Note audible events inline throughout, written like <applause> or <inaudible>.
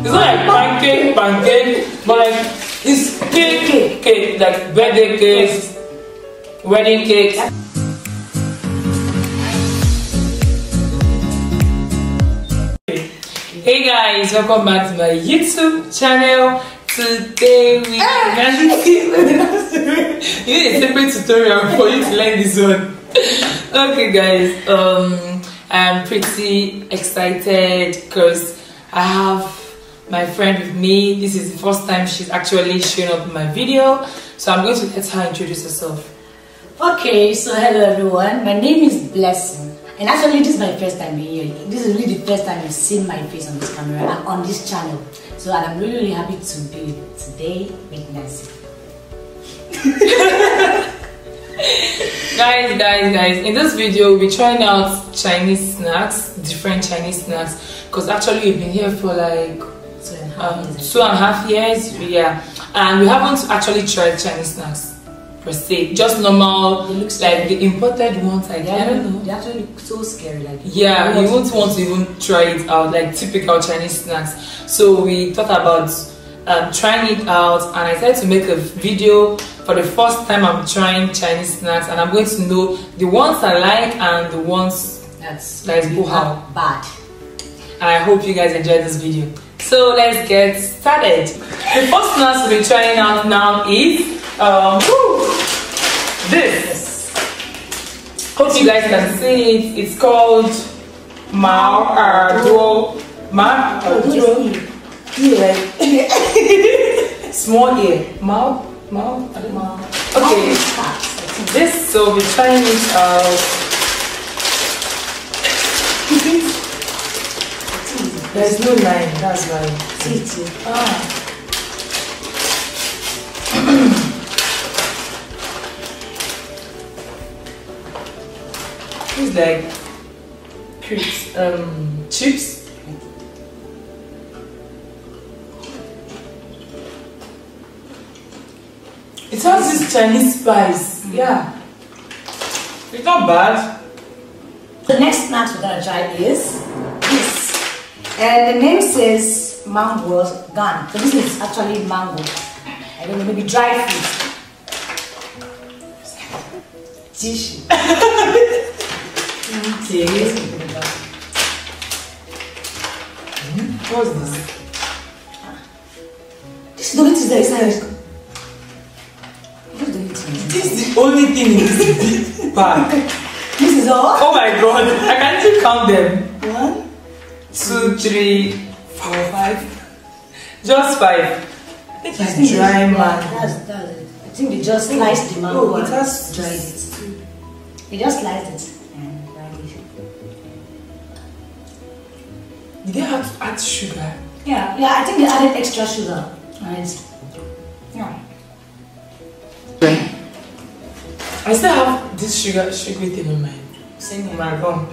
It's not like pancake, pancake, but like it's cake, cake, like birthday cake, wedding cake. Hey guys, welcome back to my YouTube channel. Today we <laughs> you need a separate tutorial for you to learn this one. Okay guys, um I'm pretty excited because I have my friend with me. This is the first time she's actually showing up in my video. So I'm going to let her introduce herself. Okay, so hello everyone. My name is Blessing. And actually, this is my first time here. This is really the first time you've seen my face on this camera and on this channel. So, and I'm really, really happy to be with today with Nancy. guys, guys, guys, in this video, we'll be trying out Chinese snacks, different Chinese snacks. Because actually, we've been here for like um, two and a half years, yeah. And we haven't actually tried Chinese snacks per se, just normal, They look like scary. the imported ones, like, They I don't know. they actually look so scary. Like Yeah, you we won't want to even try it out, like typical Chinese snacks. So we thought about um, trying it out, and I decided to make a video for the first time I'm trying Chinese snacks, and I'm going to know the ones I like and the ones. That's That is really bad. And I hope you guys enjoyed this video. So let's get started. The first snacks we'll be trying out now is um, woo, this. Hope you guys can see it. It's called Mao Arduo. Mao Arduo. Yeah. <laughs> Small ear. Mao. Mao. I don't know. Okay. This, so we're trying it out. There's no line, that's why. Ah. <coughs> It's like crisps, um, chips. It has this Chinese spice. Yeah. It's not bad. The next snack we're gonna try is this. And the name says mango gun. So this is actually mango. I don't know, maybe dry fruit. Tissue. What's this? This is the only thing that is nice. What's the only thing? This is the only thing in this bag. This is all. Oh my god, I can't even count them. One. Two, three, four, five. Just five. I think I it's think dry it's- man. That's, that's it. I think they just sliced the mango Oh, it and has dried it. They just sliced it and dried it. Did they have to add sugar? Yeah, yeah, I think they added extra sugar. Right. Yeah. I still have this sugar sugary thing on my Same on here. my gum.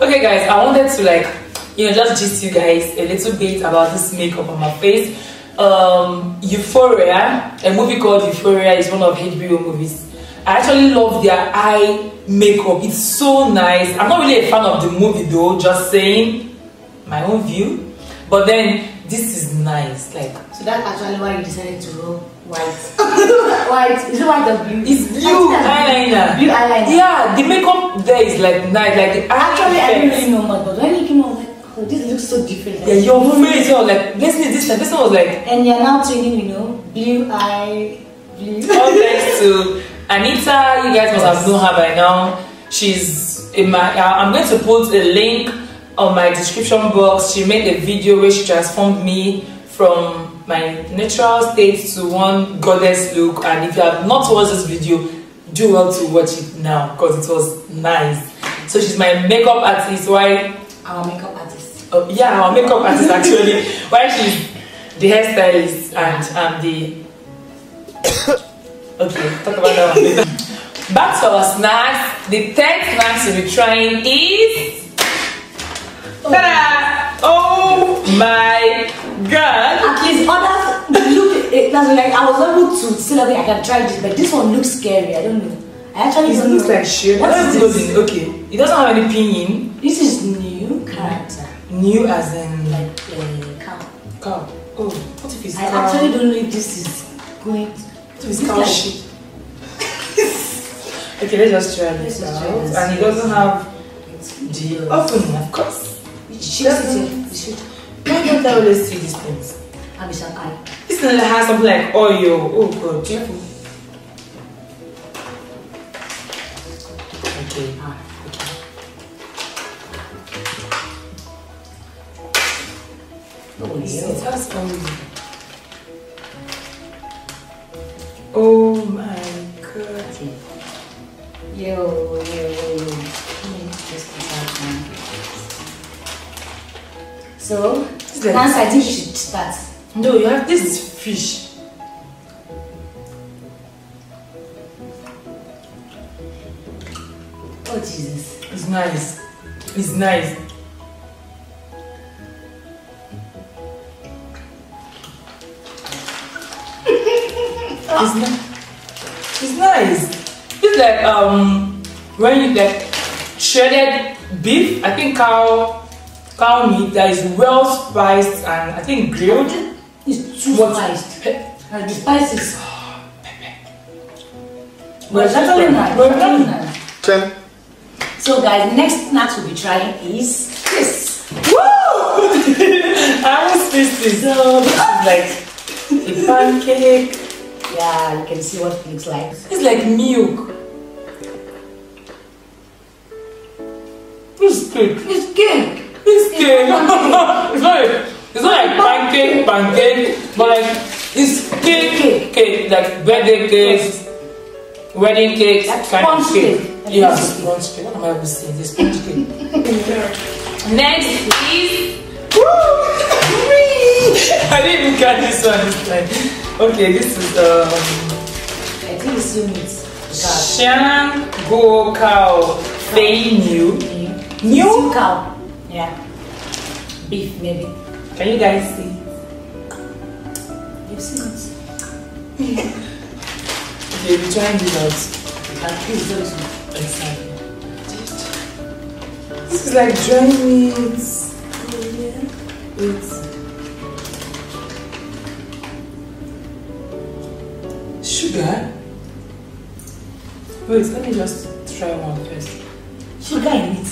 Okay guys, I wanted to like you know just gist you guys a little bit about this makeup on my face. Um Euphoria, a movie called Euphoria is one of HBO movies. I actually love their eye makeup. It's so nice. I'm not really a fan of the movie though, just saying my own view. But then this is nice. Like So that's actually why you decided to roll white. <laughs> white. Is it white or blue? it's blue eyeliner. Blue eyeliner. Yeah, the makeup there is like nice. Like the Actually, I didn't really know much, but when you came out, I was like, oh, this looks so different. Yeah, your face, you're like, listen to this. This one was like, And you're now training, you know, blue eye, blue. <laughs> all thanks to Anita. You guys must have known her by now. She's in my, uh, I'm going to put a link on my description box. She made a video where she transformed me from my natural state to one goddess look. And if you have not watched this video, do well to watch it now because it was nice. So she's my makeup artist. Why? Our makeup artist. Uh, yeah, our makeup artist actually. Why she's the hairstylist and I'm the. okay, talk about that one later. Back to our snacks. The third snack we'll be trying is. Ta-da! Oh my god! At least others look. It, that's like I was able to still okay, I can try this, but this one looks scary. I don't know. I actually It don't looks know. like shit. What What is is this? this? Okay, it doesn't have any pin in. This is new character. New as in Like a cow. Cow. Oh, what if it's I cow? actually don't know if this is going. What if it's It's cow like- shit? <laughs> okay, let's just try this out. And it doesn't have It's the opening, of course. It should it should. Why don't I always see these things? Have some eye. This thing has something like oil. Oh god, careful. Oh, my god. Yo, yo, yo, yo. So, like- I think you should start. No, you have this is fish. Oh, Jesus. It's nice. It's nice. It's, ni- it's nice. It's like um when you like shredded beef. I think cow cow meat that is well spiced and I think grilled. It's too What- spiced. Pe- And the spices. Well, Well, it's actually nice. well it's actually nice. Ten. So, guys, next snacks we'll be trying is this. Woo! <laughs> I almost missed it. So, This is like a pancake. Yeah, you can see what it looks like. It's like milk. It's cake. It's cake. It's cake. <laughs> it's not. like- It's not like pancake, pancake, but like it's cake, cake, like birthday cake, wedding cake, Like kind of cake. cake. Yeah, sponge cake. What am I even saying? It's sponge cake. <laughs> Next is. <laughs> I didn't even catch this one this time. Okay, this is um. I think it's still meat. Because Shan Go Cow Fei New. New? Stew cow. Yeah. Beef, maybe. Can you guys see? You've seen it. Okay, we're trying this out. And please don't do Exactly. This is like dry meat. With sugar. Wait, let me just try one first. Sugar in it.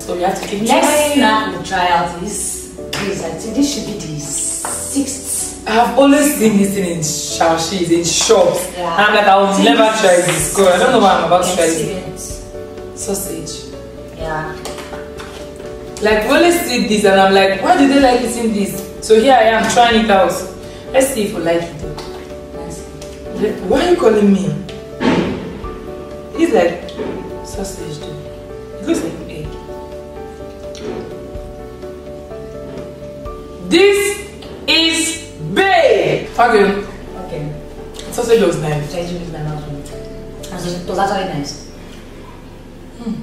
So we have to keep Next snack we'll try out is this. I think this should be the sixth. I've always seen this thing in Shaoxis, in shops. Yeah. And I'm like, I'll Think never this try this. God, I don't know why I'm about to try this. Sausage. Yeah. Like, we always see this, and I'm like, why do they like eating this? So here I am trying it out. Let's see if we like it. though. Nice. Like, Why are you calling me? It's like sausage, though. It looks like egg. This is babe. Okay, Okay. sausage was nice. Try to use my mouth it. And so it was actually nice. Hmm.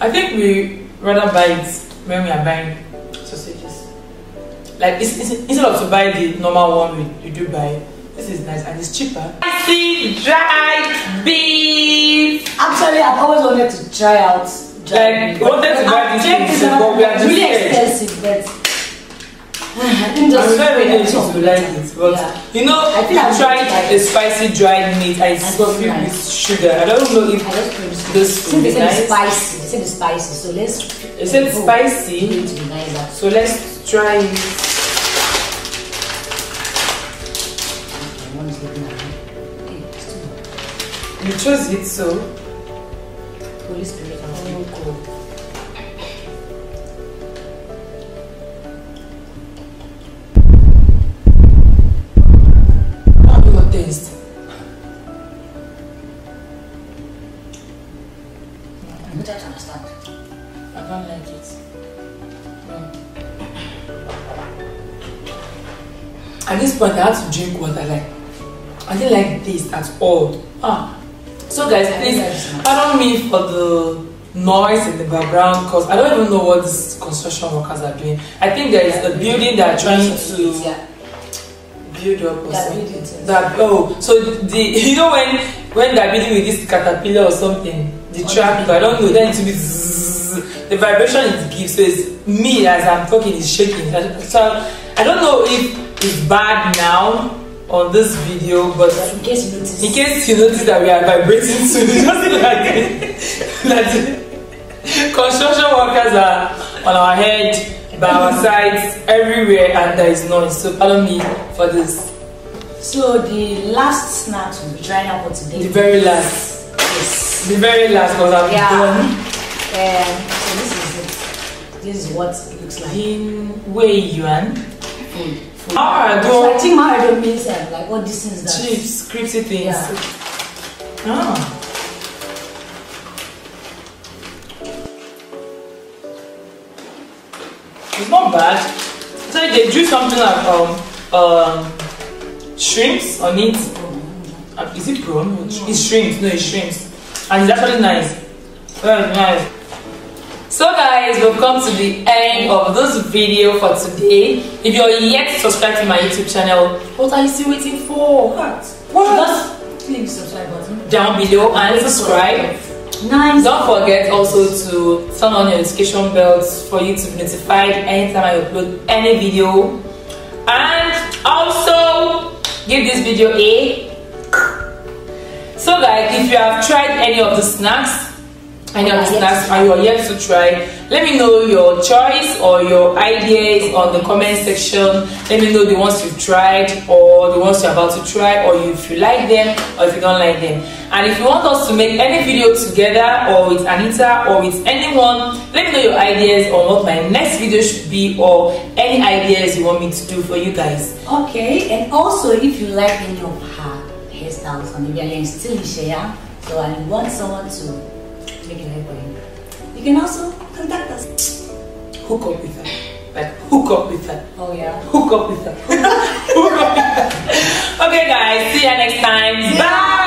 I think we rather buy it when we are buying. Like it's, it's, instead of to buy the normal one you, we do buy. This is nice and it's cheaper. Spicy dried beef. Actually, I've always wanted to try out. dry Like, meat. wanted to buy I've this checked thing, it but we are It's really scared. expensive, but <sighs> I think I'm just very wait to like it, but Yeah. you know, I I think I'm tried gonna try a spicy dried meat and I got filled nice. with sugar. I don't know if I just. This Since will they be said it's nice. spicy, they said it's spicy, so let's. Is it go. spicy? It's going to be nicer. so let's try it. You chose it so. Holy Spirit, I'm Oh God. How do you taste? Trying to understand. I don't like it. At this point, I had to drink water. Like, I didn't like this at all. Ah. So, guys, I please don't like this. pardon me for the noise in the background because I don't even know what these construction workers are doing. I think there is a building they are trying to Yeah. build up or They're something. building. That oh, so the <laughs> you know when when they're building with this caterpillar or something, the Oh, tractor. I don't know. Then it will be. Zzz, the vibration it gives. So it's me as I'm talking is shaking. So I don't know if it's bad now on this video, but in case you notice, in case you notice that we are vibrating soon, <laughs> just like that. Construction workers are on our head, by our sides, everywhere, and there is noise. So pardon me for this. So the last snacks we'll be trying out for today. The very last. Yes. The very last because I'm Yeah. done. Um, so this is it. This is what it looks like. In Wei Yuan. Food. Ah, I don't Maradon means uh, like what this is that. chips, scripty things. Yeah. Ah. It's not bad. So they do something like um um shrimps on it. Uh, is it prawn? It's shrimps. No, it's shrimps. And it's actually nice. Very nice. So guys, we've come to the end of this video for today. If you're yet to subscribe to my YouTube channel, what are you still waiting for? What? Just click the subscribe button. Down below and subscribe. Nice. Don't forget also to turn on your notification bells for you to be notified anytime I upload any video. And also give this video a so guys if you have tried any of the snacks of the snacks and you're yet to try. Let me know your choice or your ideas on the comment section. Let me know the ones you've tried or the ones you're about to try or if you like them or if you don't like them. And if you want us to make any video together or with anita or with anyone let me know your ideas on what my next video should be or any ideas you want me to do for you guys. Okay, and also if you like any of her hairstyles, maybe you're still Shea, so i want someone to make a hair you, you can also contact us. hook up with her. Like hook up with her. Oh yeah. hook up with her. <laughs> Hook up with her. Okay guys. See you next time. Bye